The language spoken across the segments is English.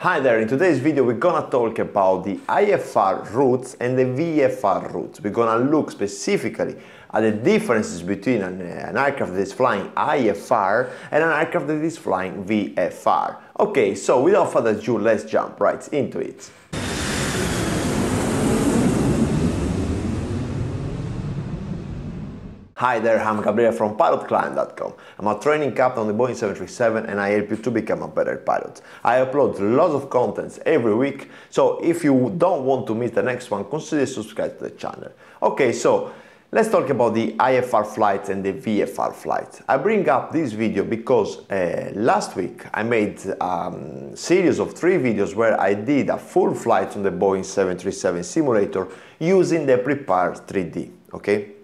Hi there, in today's video we're gonna talk about the IFR routes and the VFR routes. We're gonna look specifically at the differences between an, an, aircraft that is flying IFR and an aircraft that is flying VFR. Okay, so without further ado, let's jump right into it. Hi there, I'm Gabriele from pilotclimb.com. I'm a training captain on the Boeing 737 and I help you to become a better pilot. I upload lots of contents every week, so if you don't want to miss the next one, consider subscribing to the channel. Okay, so let's talk about the IFR flights and the VFR flights. I bring up this video because uh, last week I made a um, series of three videos where I did a full flight on the Boeing 737 simulator using the Prepar3D, okay?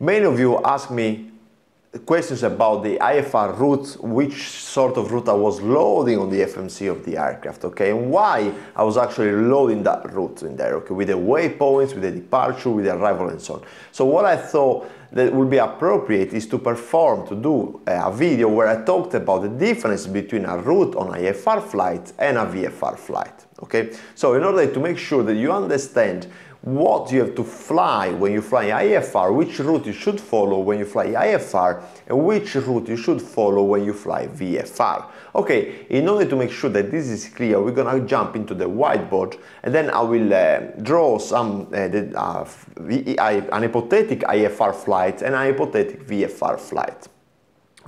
Many of you ask me questions about the IFR route, which sort of route I was loading on the FMC of the aircraft, okay, and why I was actually loading that route in there, okay, with the waypoints, with the departure, with the arrival and so on. So what I thought that would be appropriate is to perform, to do a video where I talked about the difference between a route on IFR flight and a VFR flight, okay. So in order to make sure that you understand what you have to fly when you fly IFR, which route you should follow when you fly IFR, and which route you should follow when you fly VFR. Okay, in order to make sure that this is clear, we're gonna jump into the whiteboard, and then I will uh, draw some uh, the, uh, an hypothetical IFR flight and a hypothetical VFR flight.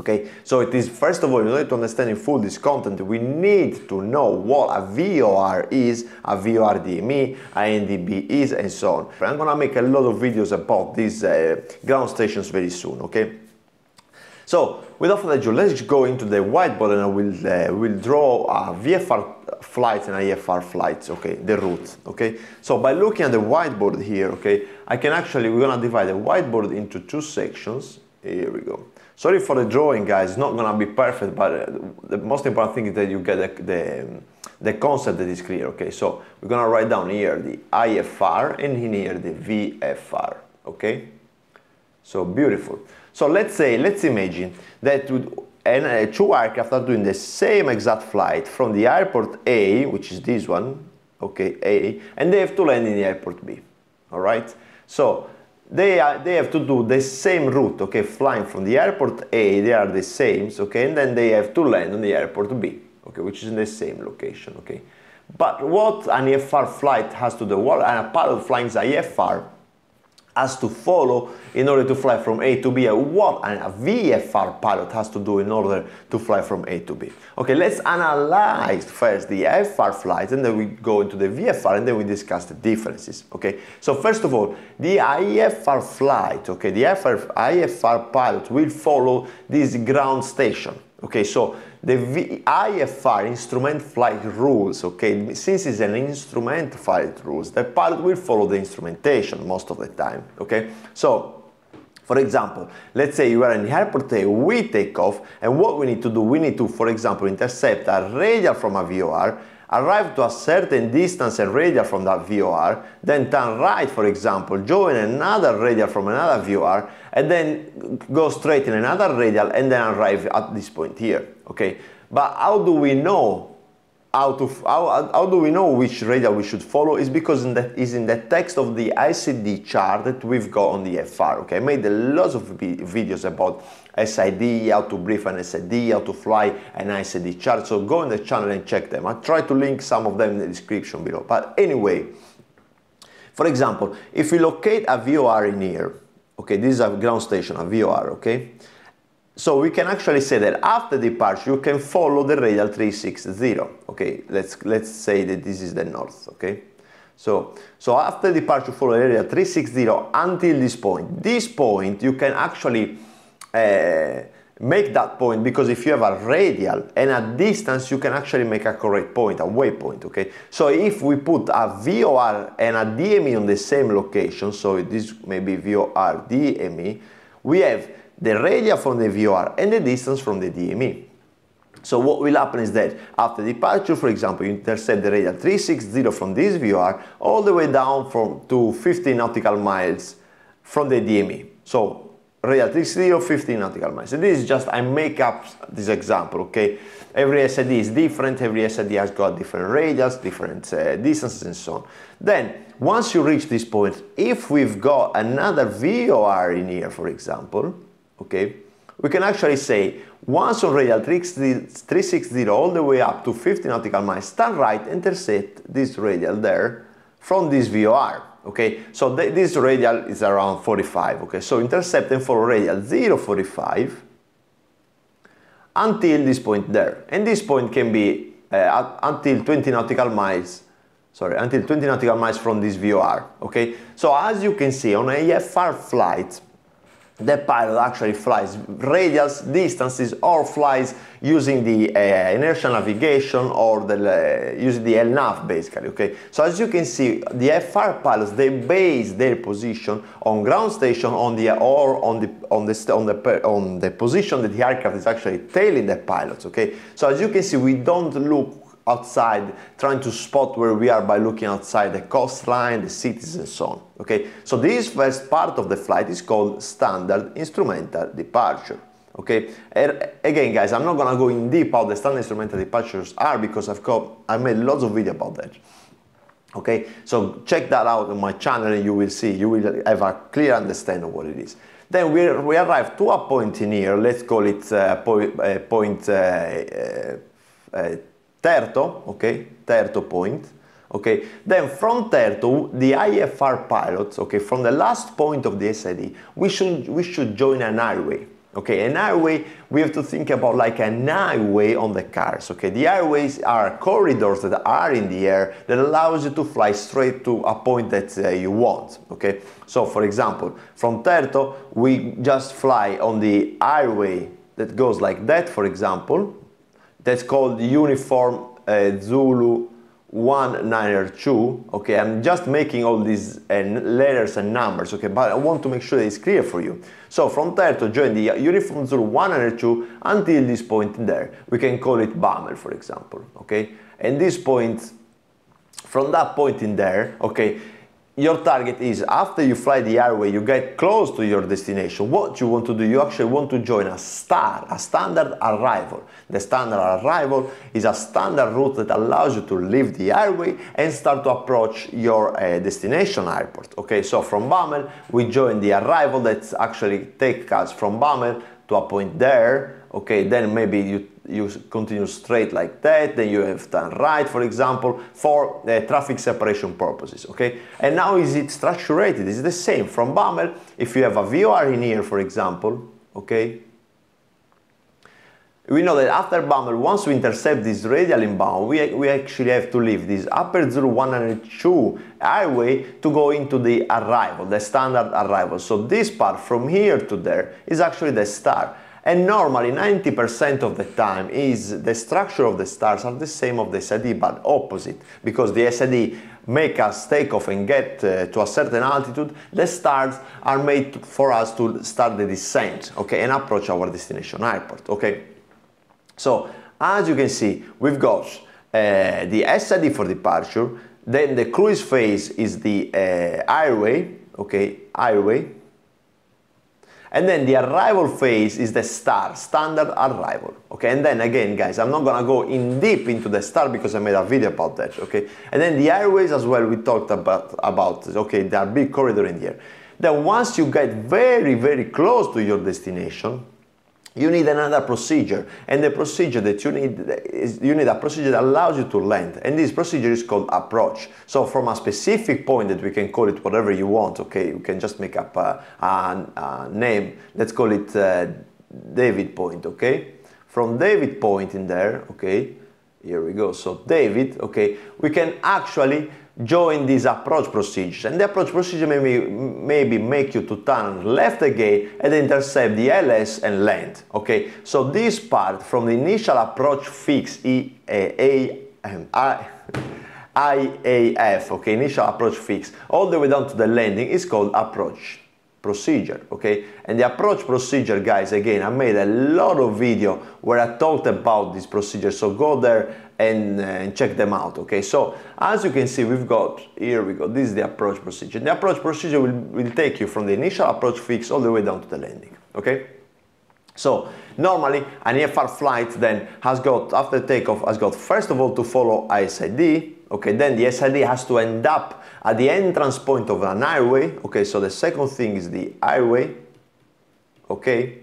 Okay, so it is first of all, in order to understand in full this content, we need to know what a VOR is, a VOR DME, a NDB is, and so on. I'm gonna make a lot of videos about these uh, ground stations very soon, okay? So, without further ado, let's go into the whiteboard and I will, uh, will draw a VFR flights and IFR flights, okay, the route, okay? So by looking at the whiteboard here, okay, I can actually, we're gonna divide the whiteboard into two sections. Here we go. Sorry for the drawing, guys. It's not gonna be perfect, but uh, the most important thing is that you get the, the, the concept that is clear. Okay, so we're gonna write down here the IFR and in here the VFR. Okay, so beautiful. So let's say, let's imagine that and uh, two aircraft are doing the same exact flight from the airport A, which is this one, okay, A, and they have to land in the airport B. All right. So they, are, they have to do the same route, okay, flying from the airport A, they are the same, okay, and then they have to land on the airport B, okay, which is in the same location, okay. But what an IFR flight has to do, what a pilot flying IFR has to follow in order to fly from A to B and what a VFR pilot has to do in order to fly from A to B. Okay, let's analyze first the IFR flight and then we go into the VFR and then we discuss the differences. Okay, so first of all, the IFR flight, okay, the IFR, IFR pilot will follow this ground station. Okay, so the IFR instrument flight rules, okay, since it's an instrument flight rules, the pilot will follow the instrumentation most of the time, okay? So, for example, let's say you are in the airport we take off, and what we need to do, we need to, for example, intercept a radial from a VOR, arrive to a certain distance and radial from that VOR, then turn right, for example, join another radial from another VOR, and then go straight in another radial and then arrive at this point here, okay? But how do we know how, to, how, how do we know which radial we should follow is because in that is in the text of the ICD chart that we've got on the FR. Okay, I made lots of videos about SID, how to brief an SID, how to fly an ICD chart. So go on the channel and check them. I try to link some of them in the description below. But anyway, for example, if we locate a VOR in here, okay, this is a ground station, a VOR, okay? So we can actually say that after departure you can follow the radial 360. Okay, let's let's say that this is the north. Okay, so so after departure follow the radial 360 until this point. This point you can actually uh, make that point because if you have a radial and a distance you can actually make a correct point, a waypoint. Okay, so if we put a VOR and a DME on the same location, so this may be VOR DME, we have the radial from the VOR and the distance from the DME. So what will happen is that after departure, for example, you intercept the radial 360 from this VOR all the way down from to 50 nautical miles from the DME. So radial 0, 15 nautical miles. So this is just, I make up this example, okay? Every SID is different, every SID has got different radials, different uh, distances and so on. Then, once you reach this point, if we've got another VOR in here, for example, okay, we can actually say, once on radial 360 all the way up to 50 nautical miles, turn right, intercept this radial there from this VOR okay? So th this radial is around 45 okay? So intercepting for radial 0 45 until this point there. And this point can be uh, until 20 nautical miles sorry until 20 nautical miles from this VOR okay? So as you can see on a IFR flight the pilot actually flies radials distances or flies using the uh, inertial navigation or the, uh, using the LNAV basically, okay? So as you can see, the FR pilots, they base their position on ground station on the, or on the, on the, on the, on the position that the aircraft is actually tailing the pilots, okay? So as you can see, we don't look outside, trying to spot where we are by looking outside the coastline, the cities and so on. Okay, so this first part of the flight is called standard instrumental departure. Okay, er, again guys, I'm not gonna go in deep how the standard instrumental departures are because I've got, I made lots of video about that. Okay, so check that out on my channel and you will see, you will have a clear understanding of what it is. Then we, we arrive to a point in here, let's call it uh, point, uh, point uh, uh, uh Terto, okay, Terto point, okay. Then from Terto, the IFR pilots, okay, from the last point of the SID, we should we should join an airway. Okay, an airway, we have to think about like an highway on the cars. Okay, the highways are corridors that are in the air that allows you to fly straight to a point that uh, you want. Okay, so for example, from Terto, we just fly on the highway that goes like that, for example, that's called uniform uh, Zulu 192 okay i'm just making all these uh, letters and numbers okay but i want to make sure that it's clear for you. So from there to join the uniform zulu 192 until this point in there. We can call it BAML for example okay? And this point from that point in there okay your target is after you fly the airway, you get close to your destination. What you want to do, you actually want to join a STAR, a standard arrival. The standard arrival is a standard route that allows you to leave the airway and start to approach your uh, destination airport. Okay, so from BAML, we join the arrival that actually takes us from BAML to a point there. Okay, then maybe you you continue straight like that, then you have done right, for example, for uh, traffic separation purposes, okay? And now is it structured? It's the same. From BAML, if you have a VOR in here, for example, okay? We know that after BAML, once we intercept this radial inbound, we, we actually have to leave this upper 0102 highway to go into the arrival, the standard arrival. So this part from here to there is actually the start. And normally 90% of the time is the structure of the stars are the same of the SID but opposite because the SID make us take off and get uh, to a certain altitude, the stars are made for us to start the descent, okay, and approach our destination airport, okay. So as you can see, we've got uh, the SID for departure, then the cruise phase is the uh, airway, okay, airway, and then the arrival phase is the star, standard arrival. Okay, and then again, guys, I'm not gonna go in deep into the star because I made a video about that. Okay, and then the airways as well. We talked about about. Okay, there are big corridor in here. Then once you get very very close to your destination, you need another procedure and the procedure that you need is you need a procedure that allows you to land and this procedure is called approach. So from a specific point that we can call it whatever you want okay you can just make up a, a, a name. Let's call it uh, david point okay? From david point in there okay here we go. So david okay we can actually join this approach procedure. And the approach procedure maybe, maybe make you to turn left again and intercept the ILS and land. Okay, so this part from the initial approach fix E A A I IAF, okay, initial approach fix, all the way down to the landing is called approach procedure okay? And the approach procedure guys again i made a lot of video where i talked about this procedure so go there and, uh, and, check them out okay? So as you can see we've got here we go this is the approach procedure. The approach procedure will, will take you from the initial approach fix all the way down to the landing okay? So normally an IFR flight then has got, after takeoff, has got first of all to follow ISID, okay, then the SID has to end up at the entrance point of an airway, okay, so the second thing is the airway, okay,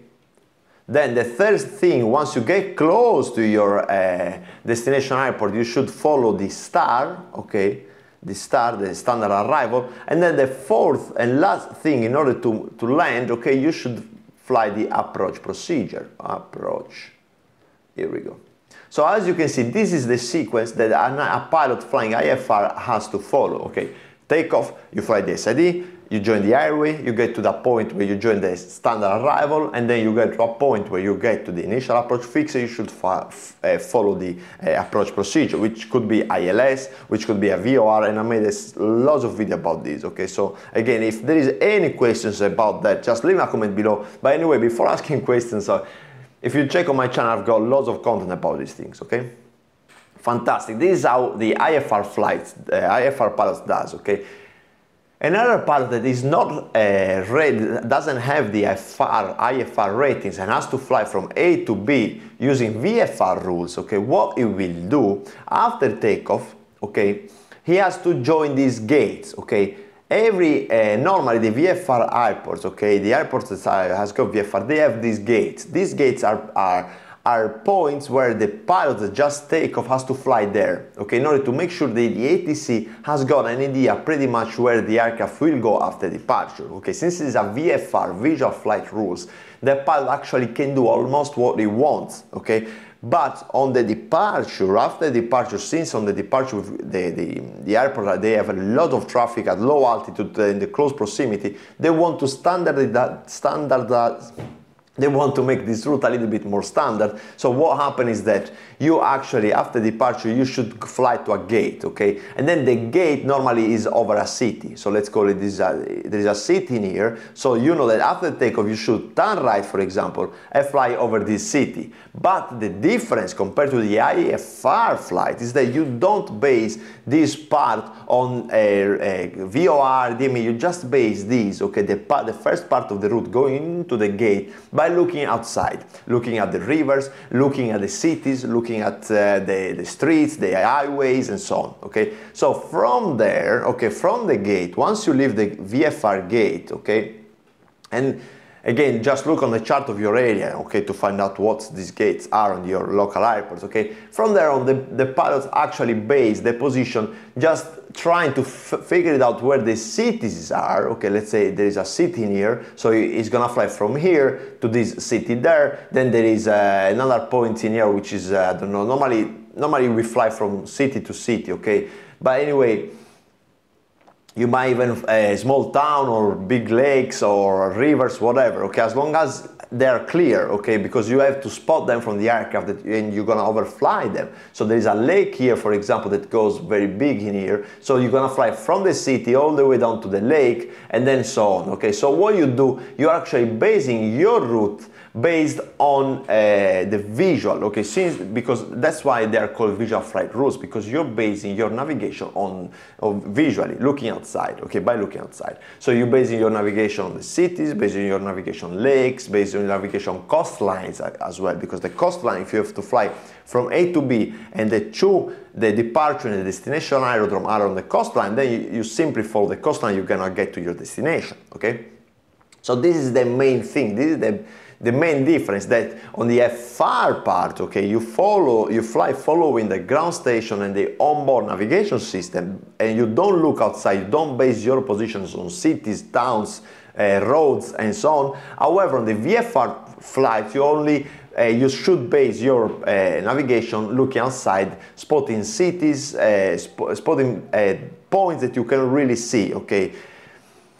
then the third thing, once you get close to your uh, destination airport, you should follow the star, okay, the star, the standard arrival. And then the fourth and last thing, in order to, to land, okay, you should fly the approach procedure. Approach. Here we go. So as you can see, this is the sequence that a, pilot flying IFR has to follow, okay. Take off, you fly the SID, you join the airway, you get to the point where you join the standard arrival, and then you get to a point where you get to the initial approach fixer, you should uh, follow the uh, approach procedure, which could be ILS, which could be a VOR, and I made lots of video about this, okay? So again, if there is any questions about that, just leave a comment below. But anyway, before asking questions, uh, if you check on my channel, I've got lots of content about these things, okay? Fantastic. This is how the IFR flight, uh, IFR pilot does, okay? Another pilot that is not uh, read, doesn't have the IFR, IFR ratings and has to fly from A to B using VFR rules, okay, what he will do after takeoff, okay, he has to join these gates, okay. Every, uh, normally the VFR airports, okay, the airports that has got VFR, they have these gates. These gates are, are are points where the pilot that just take off has to fly there, okay, in order to make sure that the ATC has got an idea pretty much where the aircraft will go after departure, okay, since it is a VFR, Visual Flight Rules, the pilot actually can do almost what he wants, okay, but on the departure, after the departure, since on the departure, the, the, the airport, they have a lot of traffic at low altitude in the close proximity, they want to standardize, standardize they want to make this route a little bit more standard. So what happens is that you actually, after departure, you should fly to a gate, okay? And then the gate normally is over a city. So let's call it this, uh, there is a city here. So you know that after takeoff, you should turn right, for example, and fly over this city. But the difference compared to the IFR flight is that you don't base this part on a, a VOR, DME, you just base this, okay, the, the first part of the route going into the gate by looking outside, looking at the rivers, looking at the cities, looking at uh, the, the streets, the highways, and so on, okay? So from there, okay, from the gate, once you leave the VFR gate, okay, and Again, just look on the chart of your area, okay, to find out what these gates are on your local airports, okay? From there on, the, the pilots actually base the position just trying to figure it out where the cities are. Okay, let's say there is a city here, so he's gonna fly from here to this city there. Then there is uh, another point in here, which is, uh, I don't know, normally, normally we fly from city to city, okay? But anyway, you might even a small town or big lakes or rivers, whatever. Okay, as long as they're clear, okay, because you have to spot them from the aircraft that, and you're gonna overfly them. So there is a lake here, for example, that goes very big in here. So you're gonna fly from the city all the way down to the lake and then so on. Okay, so what you do, you're actually basing your route based on uh, the visual okay since because that's why they are called visual flight rules because you're basing your navigation on, on visually looking outside okay by looking outside. So you're basing your navigation on the cities basing your navigation on lakes basing your navigation on coastlines as well because the coastline if you have to fly from A to B and the two the departure and the destination aerodrome are on the coastline then you, you simply follow the coastline you're gonna get to your destination okay? So this is the main thing this is the the main difference that on the FR part, okay, you follow, you fly following the ground station and the onboard navigation system, and you don't look outside, you don't base your positions on cities, towns, uh, roads, and so on. However, on the VFR flight, you only uh, you should base your uh, navigation looking outside, spotting cities, uh, sp spotting uh, points that you can really see. Okay,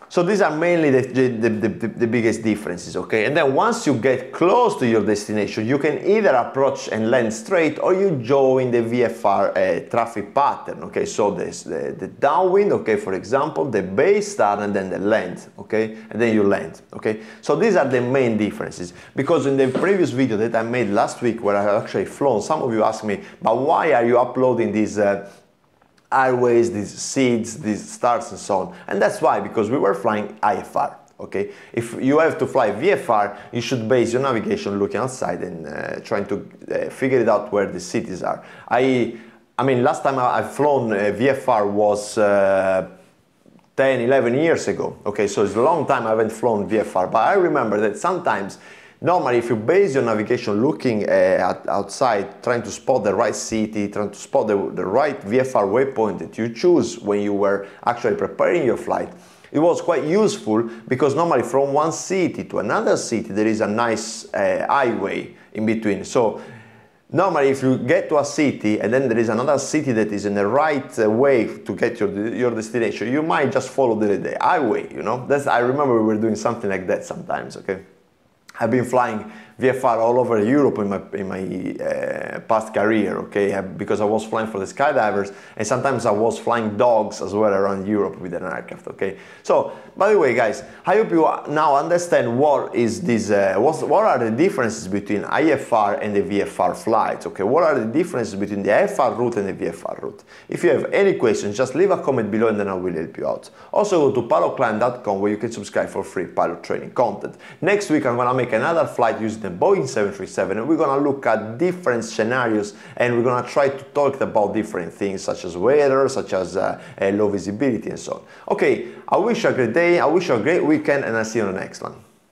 so these are mainly the, the, the, the, biggest differences, okay? And then once you get close to your destination, you can either approach and land straight or you join the VFR uh, traffic pattern, okay? So the, the downwind, okay, for example, the base start and then the land, okay? And then you land, okay? So these are the main differences because in the previous video that I made last week where I actually flown, some of you asked me, but why are you uploading these uh, airways, these SIDs, these stars and so on. And that's why, because we were flying IFR. okay if you have to fly vfr you should base your navigation looking outside and uh, trying to uh, figure it out where the cities are i i mean last time i've flown uh, vfr was uh, 10 11 years ago okay so it's a long time i haven't flown vfr but i remember that sometimes normally if you base your navigation looking uh, at outside trying to spot the right city trying to spot the, the right vfr waypoint that you choose when you were actually preparing your flight it was quite useful because normally from one city to another city there is a nice uh, highway in between. So normally if you get to a city and then there is another city that is in the right uh, way to get your, your destination, you might just follow the, the highway, you know. That's, I remember we were doing something like that sometimes, okay. I've been flying VFR all over Europe in my, in my uh, past career, okay, because I was flying for the skydivers and sometimes I was flying dogs as well around Europe with an aircraft, okay. So, by the way, guys, I hope you now understand what is this, uh, what are the differences between IFR and the VFR flights, okay. What are the differences between the IFR route and the VFR route? If you have any questions, just leave a comment below and then I will help you out. Also go to pilotclimb.com where you can subscribe for free pilot training content. Next week I'm gonna make another flight using the Boeing 737 and we're gonna look at different scenarios and we're gonna try to talk about different things such as weather, such as uh, uh, low visibility and so on. Okay, I wish you a great day, I wish you a great weekend and I'll see you on the next one.